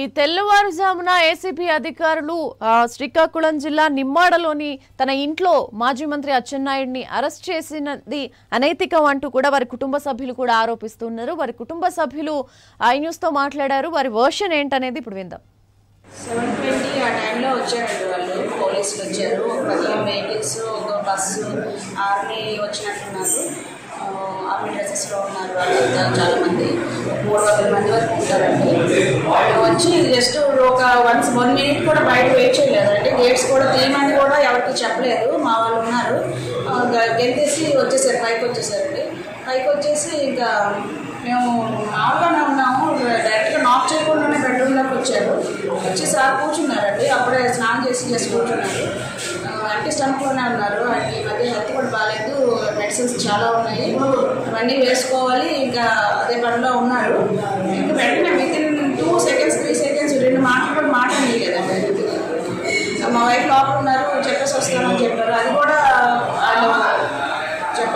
ఈ తెల్లవారుజామున ఏసీబీ అధికారులు శ్రీకాకుళం జిల్లా నిమ్మాడలోని తన ఇంట్లో మాజీ మంత్రి అచ్చెన్నాయుడిని అరెస్ట్ చేసినది అనైతికం అంటూ కూడా వారి కుటుంబ సభ్యులు కూడా ఆరోపిస్తున్నారు. వారి కుటుంబ సభ్యులు ఐ న్యూస్తో మాట్లాడారు. వారి వర్షన్ ఏంటనేది ఇప్పుడు విందాం. సెవెన్ ట్వంటీ ఆ టైంలో వచ్చారండి వాళ్ళు పోలీసులు వచ్చారు. ఒక పదిహేను వెహికల్స్ ఒక బస్సు ఆర్మీ వచ్చినట్టున్నారు. ఆర్మీ డ్రెస్సెస్లో ఉన్నారు వాళ్ళంతా చాలామంది. మూడు వందల మంది వరకు ఉంటారండి. వాళ్ళు వచ్చి జస్ట్ ఒక వన్స్ వన్ మినిట్ కూడా బయట వెయిట్ చేయలేదండి. గేట్స్ కూడా తీయమని కూడా ఎవరికి చెప్పలేదు. మా వాళ్ళు ఉన్నారు. గెలిచేసి గెంతేసి వచ్చేసారు పైకి వచ్చేసారండి. పైకి వచ్చేసి ఇంకా మేము వచ్చి సార్ కూర్చున్నారండి. అప్పుడే స్నానం చేసి చేసి కూర్చున్నారు. అంటే స్టమక్లోనే ఉన్నారు. ఆయనకి ఈ మధ్య హెల్త్ కూడా బాగాలేదు. మెడిసిన్స్ చాలా ఉన్నాయి. అవన్నీ వేసుకోవాలి. ఇంకా అదే పనిలో ఉన్నారు. ఇంకా వెంటనే within two seconds three seconds రెండు మాటలు కూడా మాట్లాడలేదండి మా వైఫ్ లోపల ఉన్నారు. చెప్పేసి వస్తామని చెప్పారు. అది కూడా వాళ్ళు చెప్ప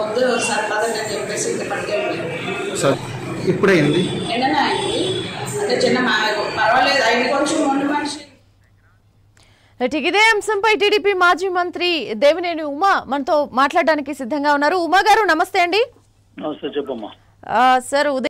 వద్దు సార్ పదండి అని చెప్పేసి ఇంకా పట్టుకెళ్ళి సార్ ఇప్పుడైంది ఎండనే అయింది. అంటే చిన్న మా పర్వాలేదు. ఇదే అంశంపై టీడీపీ మాజీ మంత్రి దేవినేని ఉమా మనతో మాట్లాడడానికి సిద్ధంగా ఉన్నారు. ఉమా గారు నమస్తే అండి. నమస్తే చెప్పమ్మా. సార్ ఉదయం